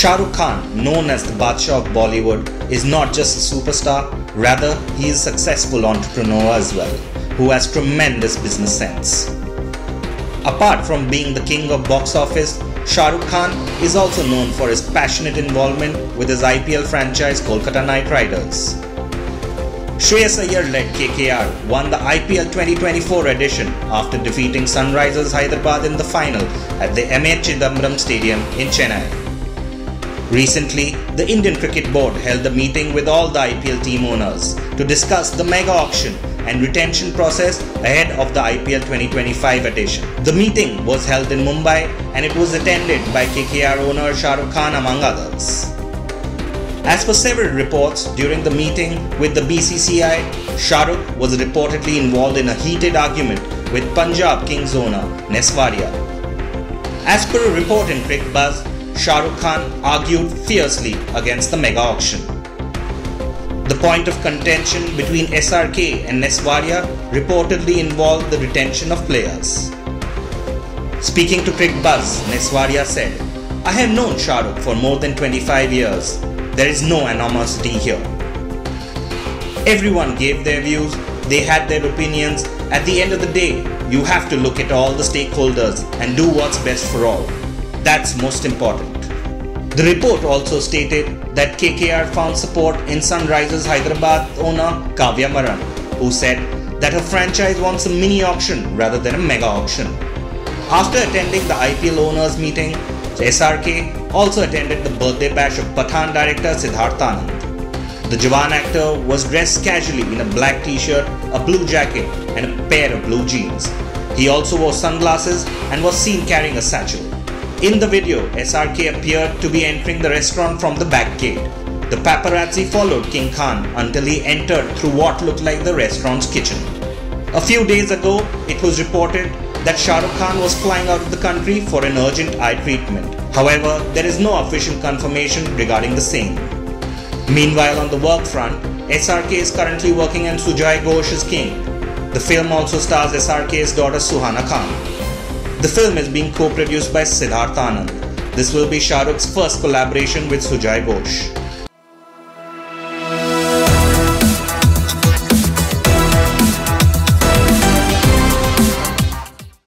Shah Rukh Khan, known as the Badshah of Bollywood, is not just a superstar, rather, he is a successful entrepreneur as well, who has tremendous business sense. Apart from being the king of box office, Shah Rukh Khan is also known for his passionate involvement with his IPL franchise Kolkata Knight Riders. Shreyas Iyer led KKR won the IPL 2024 edition after defeating Sunrisers Hyderabad in the final at the M.A. Chidambaram Stadium in Chennai. Recently, the Indian Cricket Board held a meeting with all the IPL team owners to discuss the mega auction and retention process ahead of the IPL 2025 edition. The meeting was held in Mumbai and it was attended by KKR owner Shah Rukh Khan among others. As per several reports during the meeting with the BCCI, Shah Rukh was reportedly involved in a heated argument with Punjab Kings owner Ness Wadia. As per a report in Cricbuzz, Shah Rukh Khan argued fiercely against the mega auction. The point of contention between SRK and Ness Wadia reportedly involved the retention of players. Speaking to Cricbuzz, Ness Wadia said, I have known Shah Rukh for more than 25 years. There is no animosity here. Everyone gave their views, they had their opinions. At the end of the day, you have to look at all the stakeholders and do what's best for all. That's most important. The report also stated that KKR found support in Sunrisers Hyderabad owner Kavya Maran, who said that her franchise wants a mini auction rather than a mega auction. After attending the IPL owners meeting, SRK also attended the birthday bash of Pathaan director Siddharth Anand. The Jawan actor was dressed casually in a black t-shirt, a blue jacket and a pair of blue jeans. He also wore sunglasses and was seen carrying a satchel. In the video, SRK appeared to be entering the restaurant from the back gate. The paparazzi followed King Khan until he entered through what looked like the restaurant's kitchen. A few days ago, it was reported that Shah Rukh Khan was flying out of the country for an urgent eye treatment. However, there is no official confirmation regarding the same. Meanwhile, on the work front, SRK is currently working on Sujoy Ghosh's King. The film also stars SRK's daughter Suhana Khan. The film is being co-produced by Siddharth Anand. This will be Shah Rukh's first collaboration with Sujoy Ghosh.